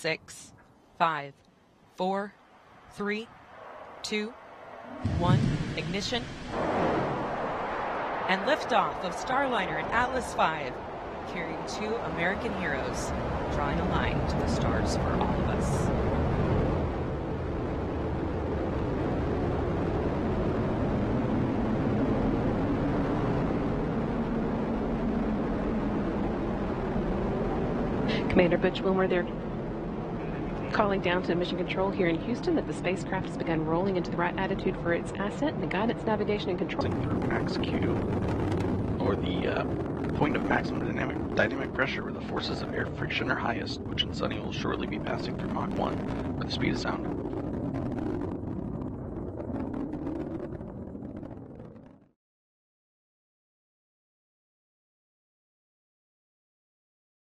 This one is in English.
six, five, four, three, two, one. Ignition. And liftoff of Starliner and Atlas V, carrying two American heroes, drawing a line to the stars for all of us. Commander Butch Wilmore, they're calling down to Mission Control here in Houston that the spacecraft has begun rolling into the right attitude for its ascent and the guidance, navigation, and control. through max Q, or the uh, point of maximum dynamic, dynamic pressure where the forces of air friction are highest, which in Suni will shortly be passing through Mach 1, where the speed of sound.